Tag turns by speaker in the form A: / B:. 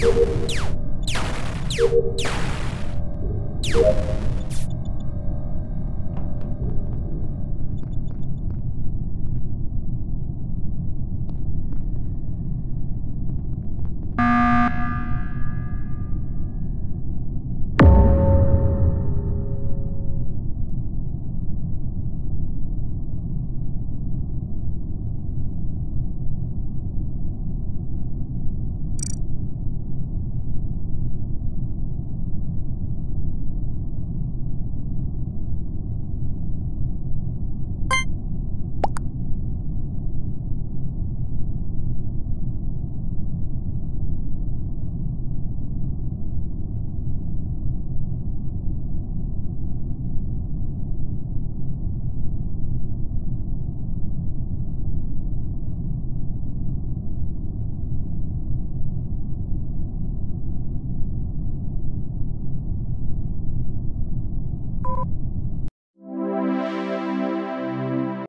A: you